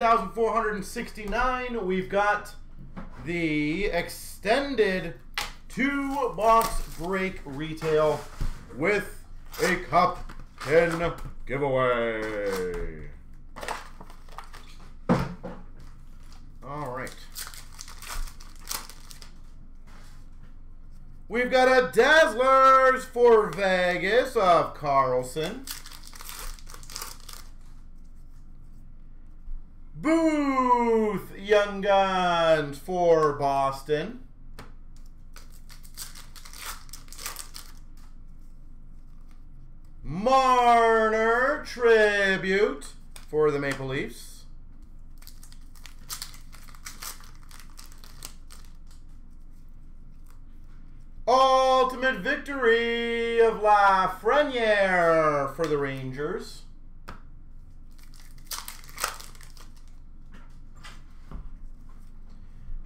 1,469. We've got the extended two box break retail with a cup pin giveaway. All right. We've got a Dazzlers for Vegas of Carlson. Booth Young Guns for Boston. Marner Tribute for the Maple Leafs. Ultimate Victory of Lafreniere for the Rangers.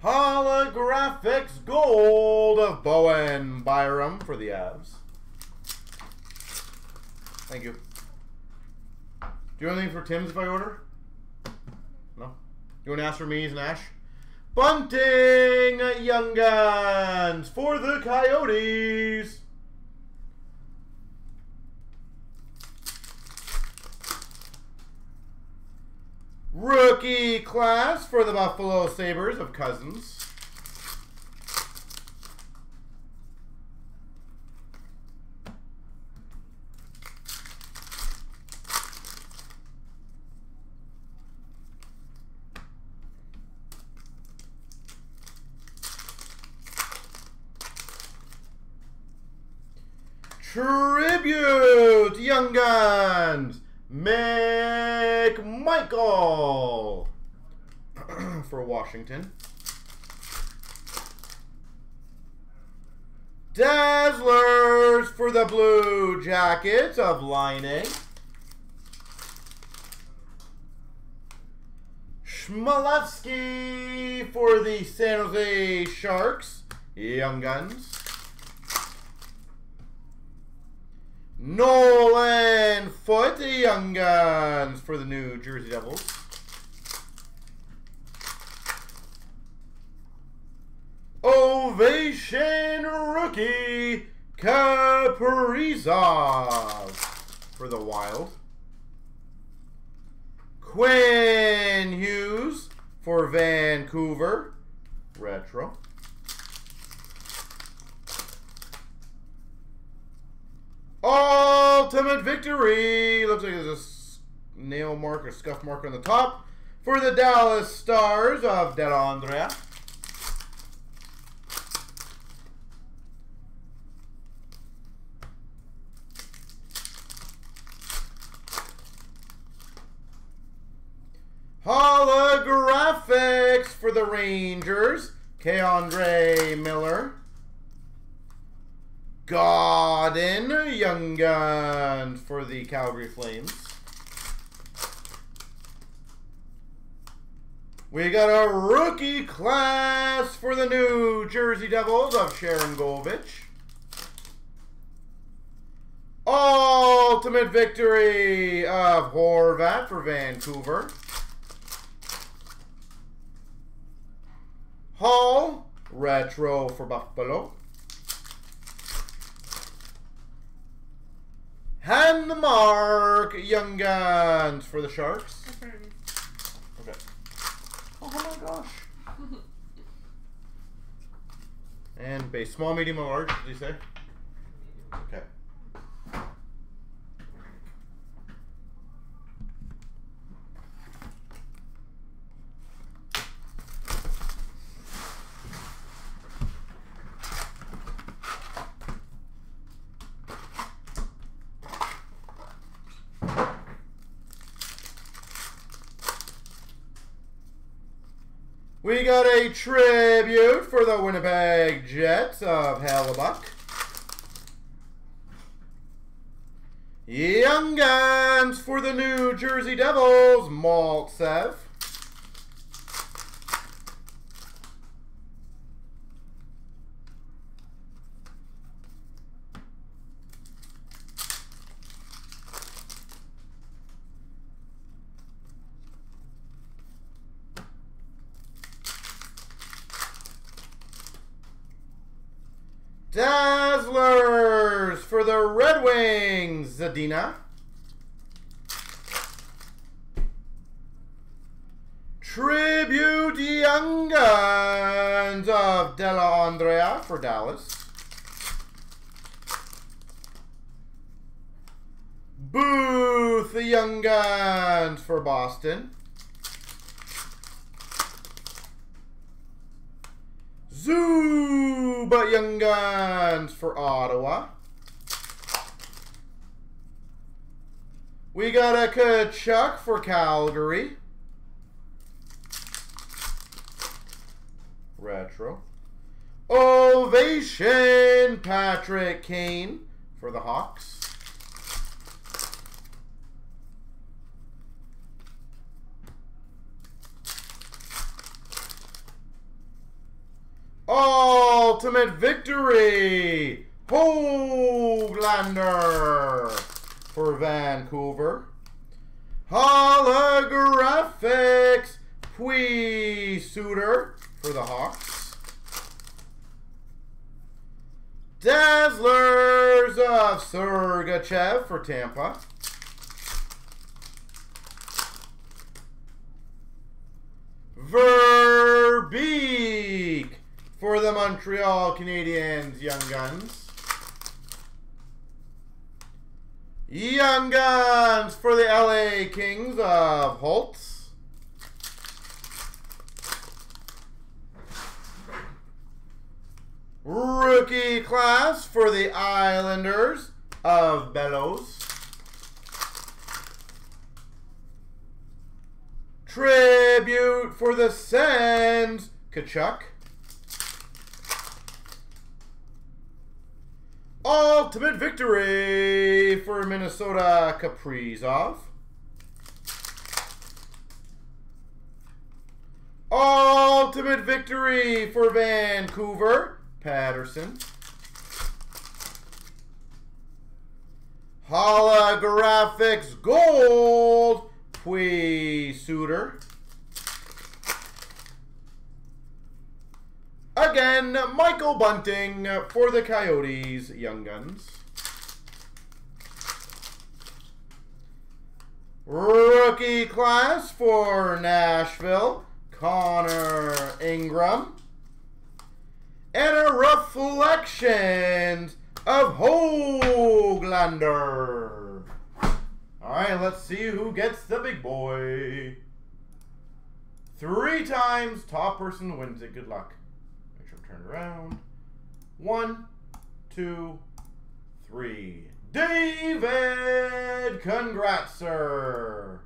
Holographics Gold of Bowen Byram for the Avs. Thank you. Do you want anything for Tim's if I order? No? You want to ask for me and Ash? Bunting Young Guns for the Coyotes. Rookie class for the Buffalo Sabres of Cozens. Tribute Young Guns McMichael for Washington. Dazzlers for the Blue Jackets of Lining. Chmelevski for the San Jose Sharks. Young Guns. Nolan Foote, the Young Guns for the New Jersey Devils. Ovation Rookie Kaprizov for the Wild. Quinn Hughes for Vancouver. Retro. Ultimate victory. Looks like there's a nail mark or scuff mark on the top for the Dallas Stars of Dellandrea. Holographics for the Rangers. K'Andre Miller. Gawdin, Young Guns for the Calgary Flames. We got a rookie class for the New Jersey Devils of Sharangovich. Ultimate victory of Horvat for Vancouver. Hall, retro for Buffalo. And the mark, Young Guns for the Sharks. Okay. Oh my gosh. and base, small, medium, or large, did you say? Okay. We got a tribute for the Winnipeg Jets of Hellebuyck. Young Guns for the New Jersey Devils, Maltsev. Dazzlers for the Red Wings, Zadina. Tribute Young Guns of Dellandrea for Dallas. Booth the Young Guns for Boston. Zuba Young Guns for Ottawa. We got a Tkachuk for Calgary. Retro. Ovation Patrick Kane for the Hawks. Ultimate Victory! Hoglander for Vancouver. Holographics Pius Suter for the Hawks. Dazzlers of Sergachev for Tampa. Verbeek for Montreal Canadiens Young Guns. Young Guns for the LA Kings of Holtz. Rookie class for the Islanders of Bellows. Tribute for the Sens, Tkachuk. Ultimate victory for Minnesota Kaprizov. Ultimate victory for Vancouver Pettersson. Holographics Gold Pius Suter. Again, Michael Bunting for the Coyotes Young Guns. Rookie class for Nashville, Connor Ingram. And a reflection of Hoglander. All right, let's see who gets the big boy. Three times, top person wins it. Good luck. Turned around. One, two, three. David, congrats, sir.